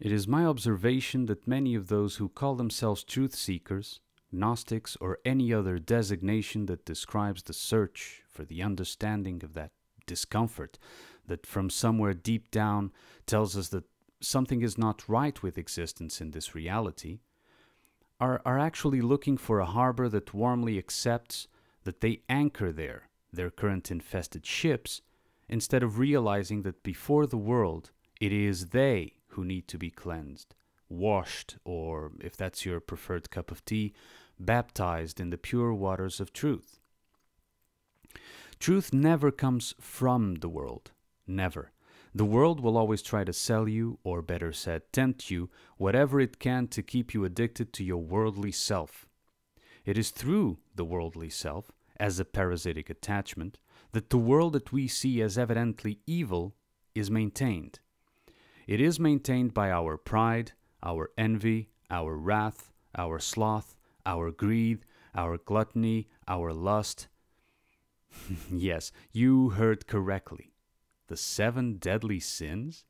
It is my observation that many of those who call themselves truth seekers, Gnostics, or any other designation that describes the search for the understanding of that discomfort that from somewhere deep down tells us that something is not right with existence in this reality, are, are actually looking for a harbor that warmly accepts that they anchor there their current infested ships instead of realizing that before the world it is they who need to be cleansed, washed, or, if that's your preferred cup of tea, baptized in the pure waters of truth. Truth never comes from the world. Never. The world will always try to sell you, or better said, tempt you, whatever it can to keep you addicted to your worldly self. It is through the worldly self, as a parasitic attachment, that the world that we see as evidently evil is maintained. It is maintained by our pride, our envy, our wrath, our sloth, our greed, our gluttony, our lust. yes, you heard correctly. The seven deadly sins?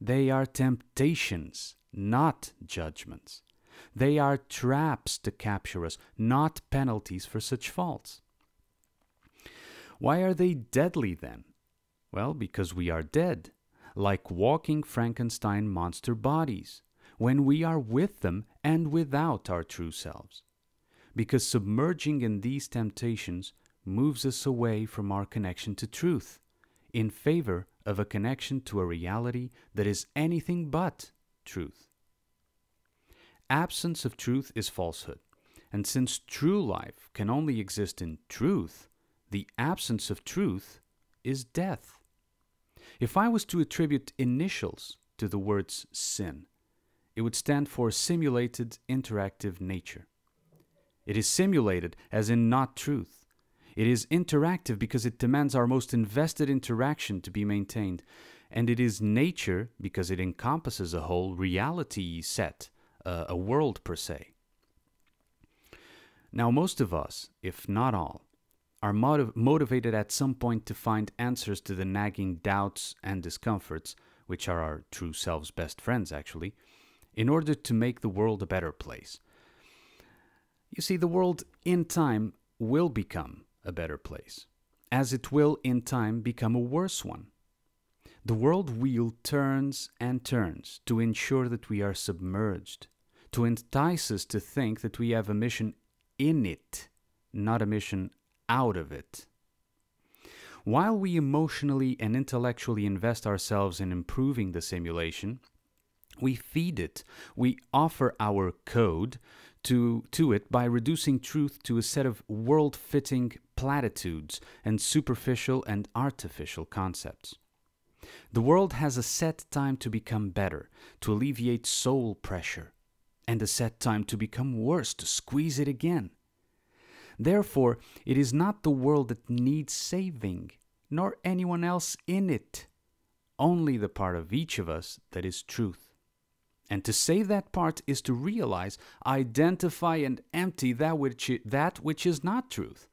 They are temptations, not judgments. They are traps to capture us, not penalties for such faults. Why are they deadly then? Well, because we are dead like walking Frankenstein monster bodies, when we are with them and without our true selves. Because submerging in these temptations moves us away from our connection to truth, in favor of a connection to a reality that is anything but truth. Absence of truth is falsehood, and since true life can only exist in truth, the absence of truth is death. If I was to attribute initials to the words sin, it would stand for simulated interactive nature. It is simulated, as in not truth. It is interactive because it demands our most invested interaction to be maintained. And it is nature because it encompasses a whole reality set, uh, a world per se. Now, most of us, if not all, are motiv- motivated at some point to find answers to the nagging doubts and discomforts, which are our true selves' best friends, actually, in order to make the world a better place. You see, the world in time will become a better place, as it will in time become a worse one. The world wheel turns and turns to ensure that we are submerged, to entice us to think that we have a mission in it, not a mission out of it. While we emotionally and intellectually invest ourselves in improving the simulation, we feed it, we offer our code to, to it by reducing truth to a set of world fitting platitudes and superficial and artificial concepts. The world has a set time to become better, to alleviate soul pressure, and a set time to become worse, to squeeze it again. Therefore, it is not the world that needs saving, nor anyone else in it, only the part of each of us that is truth. And to save that part is to realize, identify, and empty that which, that which is not truth.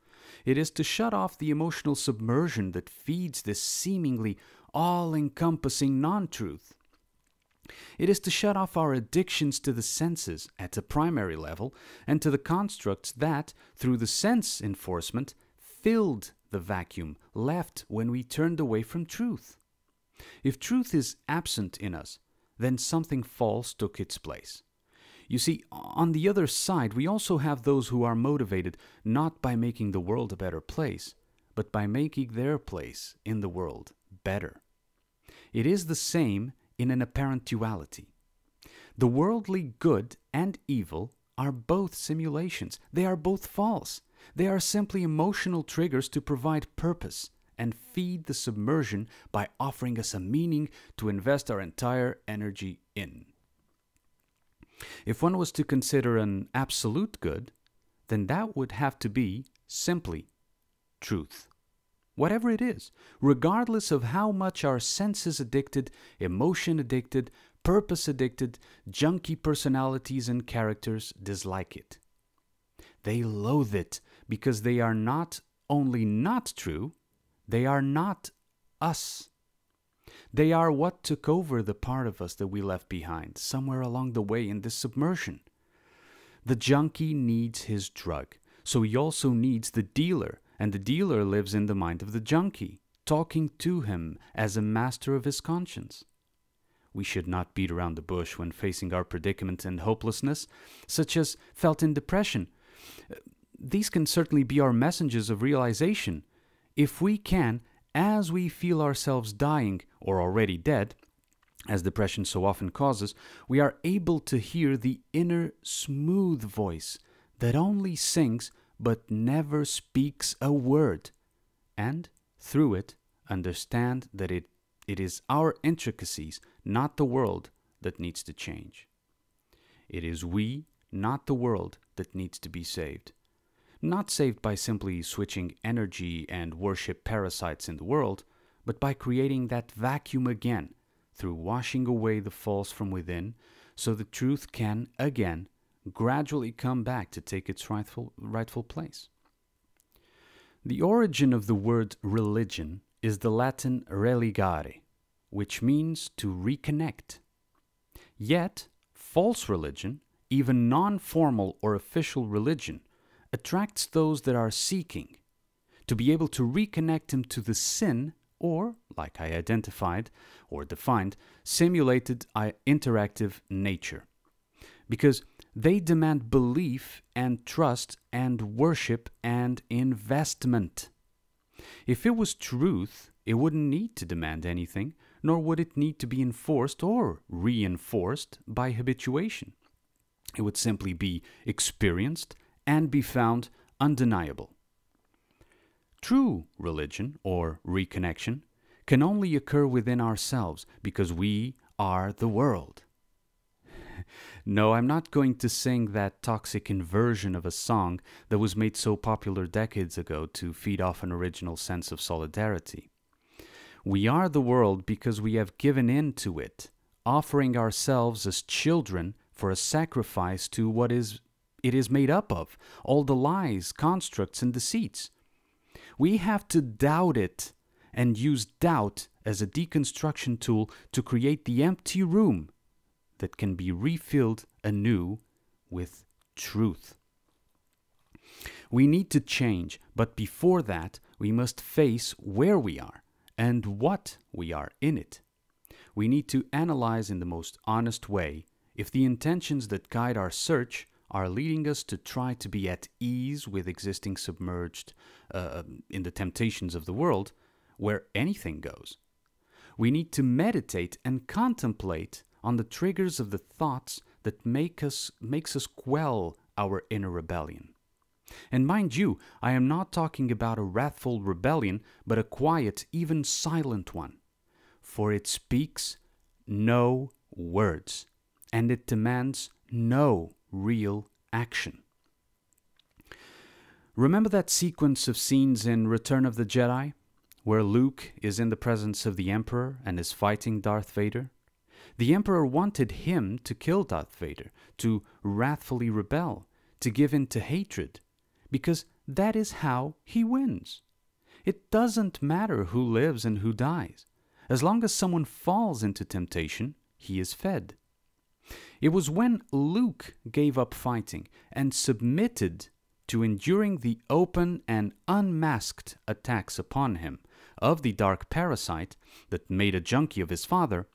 It is to shut off the emotional submersion that feeds this seemingly all encompassing non truth. It is to shut off our addictions to the senses at a primary level and to the constructs that, through the sense enforcement, filled the vacuum left when we turned away from truth. If truth is absent in us, then something false took its place. You see, on the other side, we also have those who are motivated not by making the world a better place, but by making their place in the world better. It is the same in an apparent duality. The worldly good and evil are both simulations. They are both false. They are simply emotional triggers to provide purpose and feed the submersion by offering us a meaning to invest our entire energy in. If one was to consider an absolute good, then that would have to be simply truth whatever it is, regardless of how much our senses addicted, emotion addicted, purpose addicted, junky personalities and characters dislike it. They loathe it because they are not only not true, they are not us. They are what took over the part of us that we left behind somewhere along the way in this submersion. The junkie needs his drug, so he also needs the dealer, and the dealer lives in the mind of the junkie, talking to him as a master of his conscience. We should not beat around the bush when facing our predicament and hopelessness, such as felt in depression. These can certainly be our messengers of realization. If we can, as we feel ourselves dying or already dead, as depression so often causes, we are able to hear the inner smooth voice that only sings but never speaks a word, and through it understand that it, it is our intricacies not the world, that needs to change. It is we, not the world, that needs to be saved. Not saved by simply switching energy and worship parasites in the world, but by creating that vacuum again through washing away the false from within so the truth can again gradually come back to take its rightful, rightful place. The origin of the word religion is the Latin religare, which means to reconnect. Yet, false religion, even non formal or official religion, attracts those that are seeking to be able to reconnect him to the sin or, like I identified or defined, simulated uh, interactive nature. Because they demand belief and trust and worship and investment. If it was truth, it wouldn't need to demand anything, nor would it need to be enforced or reinforced by habituation. It would simply be experienced and be found undeniable. True religion, or reconnection, can only occur within ourselves because we are the world. No, I'm not going to sing that toxic inversion of a song that was made so popular decades ago to feed off an original sense of solidarity. We are the world because we have given in to it, offering ourselves as children for a sacrifice to what is it is made up of, all the lies, constructs, and deceits. We have to doubt it and use doubt as a deconstruction tool to create the empty room that can be refilled anew with truth. We need to change, but before that, we must face where we are and what we are in it. We need to analyze in the most honest way if the intentions that guide our search are leading us to try to be at ease with existing submerged uh, in the temptations of the world, where anything goes. We need to meditate and contemplate on the triggers of the thoughts that make us makes us quell our inner rebellion. And mind you, I am not talking about a wrathful rebellion, but a quiet, even silent one. For it speaks no words, and it demands no real action. Remember that sequence of scenes in Return of the Jedi, where Luke is in the presence of the Emperor and is fighting Darth Vader? The Emperor wanted him to kill Darth Vader, to wrathfully rebel, to give in to hatred, because that is how he wins. It doesn't matter who lives and who dies. As long as someone falls into temptation, he is fed. It was when Luke gave up fighting and submitted to enduring the open and unmasked attacks upon him of the dark parasite that made a junkie of his father,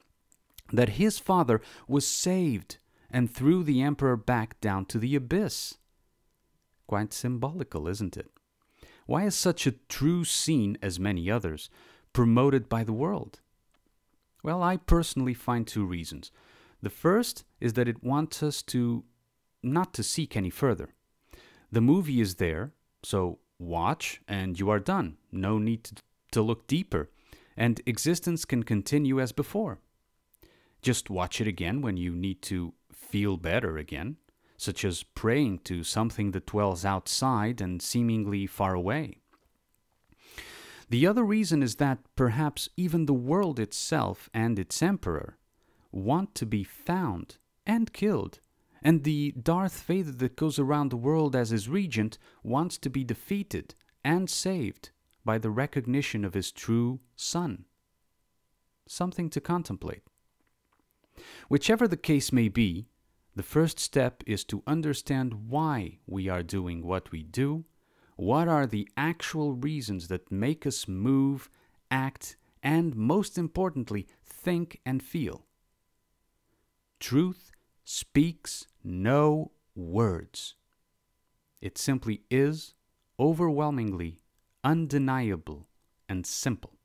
that his father was saved and threw the emperor back down to the abyss. Quite symbolical, isn't it? Why is such a true scene, as many others, promoted by the world? Well, I personally find two reasons. The first is that it wants us to not to seek any further. The movie is there, so watch and you are done. No need to, to look deeper, and existence can continue as before. Just watch it again when you need to feel better again such as praying to something that dwells outside and seemingly far away. The other reason is that perhaps even the world itself and its emperor want to be found and killed, and the Darth Vader that goes around the world as his regent wants to be defeated and saved by the recognition of his true son. something to contemplate. Whichever the case may be, the first step is to understand why we are doing what we do, what are the actual reasons that make us move, act, and most importantly, think and feel. Truth speaks no words. It simply is overwhelmingly undeniable and simple.